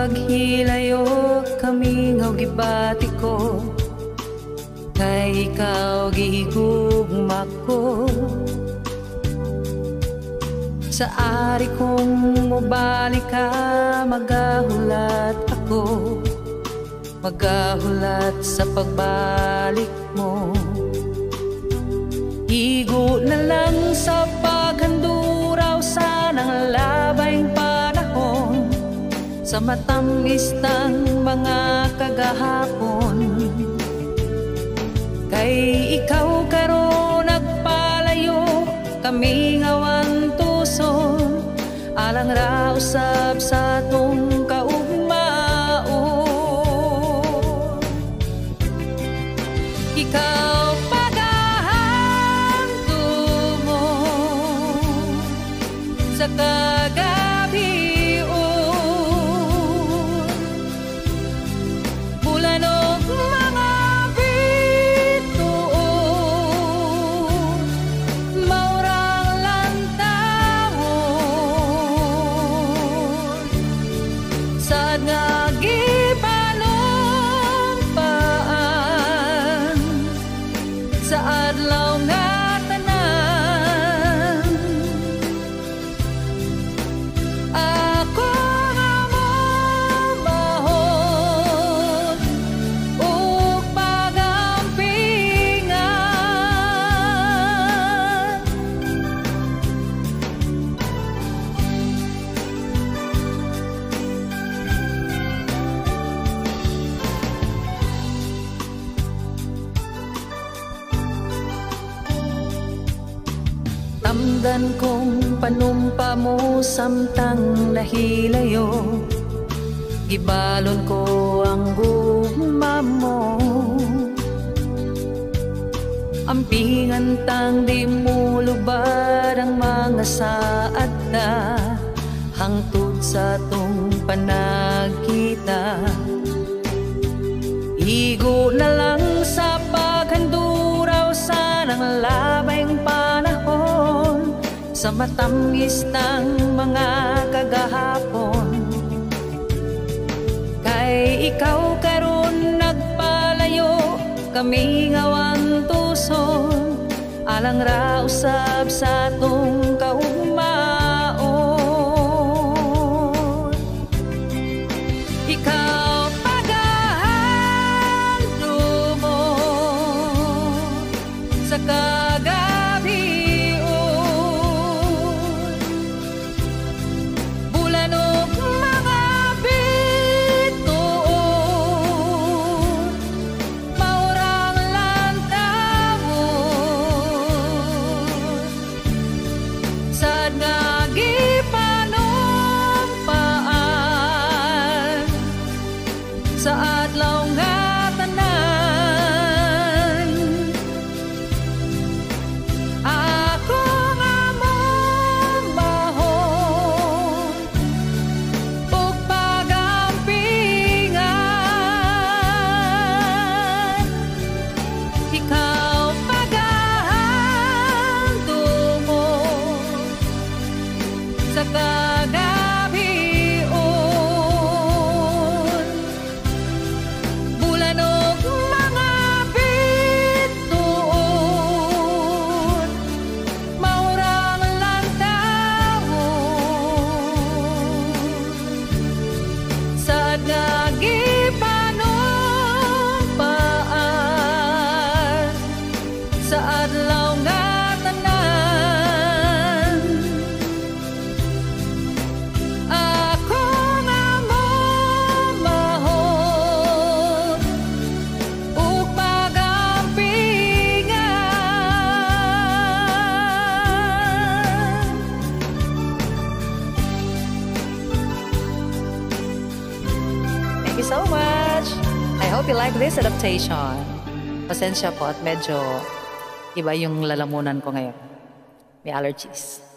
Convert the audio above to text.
paghilayo kami nga gibati ko. Kay ikaw gihigugma ko. Sa ari kong mubalik ka magahulat ako. Magahulat sa pagbalik mo. Igo Matamis ng mga kagahapon. Kay ikaw karo nagpalayo Kami ngawang tuson Alang ra sa tong Sa adlaw nga Tamdan kong panumpa mo samtang nahilayo. Gibalon ko ang gugma mo. Ampingan tang di mo lubad ang mga saad na Hangtod sa tong panagkita. Igo na lang sa paghanduraw sa nang panahon Sa matamis ng mga kagahapon. Kay ikaw karon nagpalayo Kami ngawang tuson Alang ra sa tong kaugmaon ikaw sa kagabion sa hope you like this adaptation. Pasensya po at medyo iba yung lalamunan ko ngayon. May allergies.